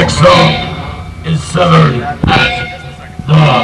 next song is Severed at the